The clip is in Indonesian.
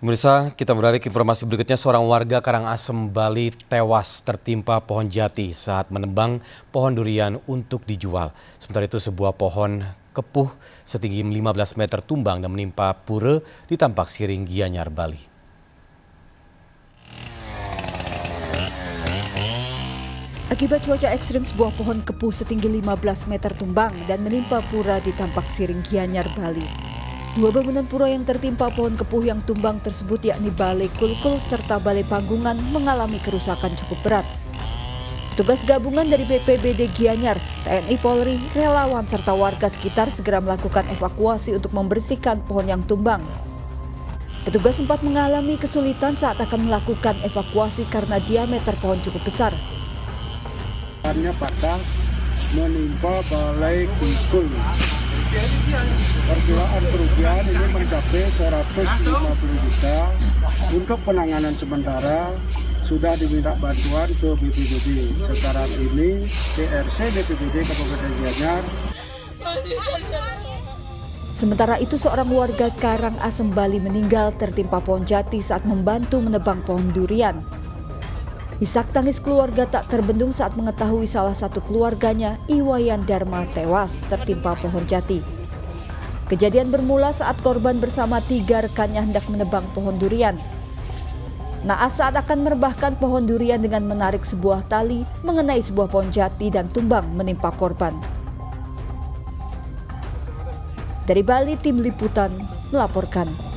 Pemirsa, kita beralih ke informasi berikutnya. Seorang warga Karangasem, Bali tewas tertimpa pohon jati saat menebang pohon durian untuk dijual. Sementara itu sebuah pohon kepuh setinggi 15 meter tumbang dan menimpa pura di Tampak Siring, Gianyar, Bali. Akibat cuaca ekstrim, sebuah pohon kepuh setinggi 15 meter tumbang dan menimpa pura di Tampak Siring, Gianyar, Bali. Dua bangunan pura yang tertimpa pohon kepuh yang tumbang tersebut yakni Balai Kulkul serta Balai Panggungan mengalami kerusakan cukup berat. Tugas gabungan dari BPBD Gianyar, TNI Polri, relawan serta warga sekitar segera melakukan evakuasi untuk membersihkan pohon yang tumbang. Petugas sempat mengalami kesulitan saat akan melakukan evakuasi karena diameter pohon cukup besar. patah menimpa balai kulkul Perkiraan kerugian ini mencapai 150 juta. Untuk penanganan sementara sudah diminta bantuan ke BPBD. Sekarang ini TRC BPBD Kabupaten Gianyar Sementara itu seorang warga Karang Asem Bali meninggal tertimpa pohon jati saat membantu menebang pohon durian. Isak tangis keluarga tak terbendung saat mengetahui salah satu keluarganya, Iwayan Dharma, tewas tertimpa pohon jati. Kejadian bermula saat korban bersama tiga rekannya hendak menebang pohon durian. Naas saat akan merebahkan pohon durian dengan menarik sebuah tali mengenai sebuah pohon jati dan tumbang menimpa korban. Dari Bali, tim liputan melaporkan.